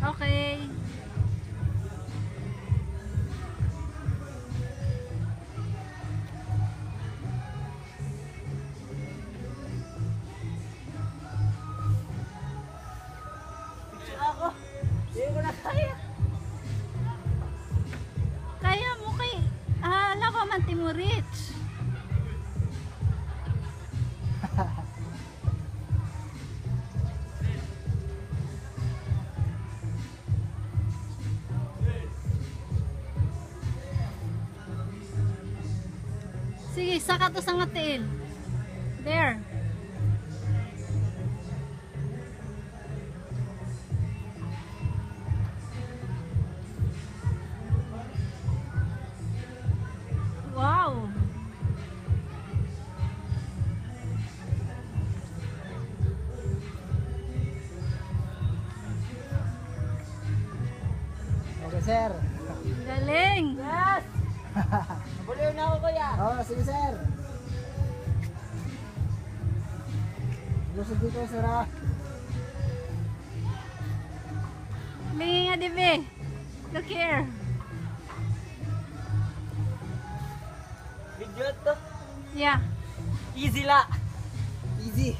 Okay. Kaya. Kaya mo kay... Ah, alam ko man Timurich. Sige, saka to sa ngatiin. There. Wow. Okay, sir. Galing. Oh, sige, sir. Lusog dito, sir, ah. Lingi nga dibe. Look here. Video to. Yeah. Easy la. Easy.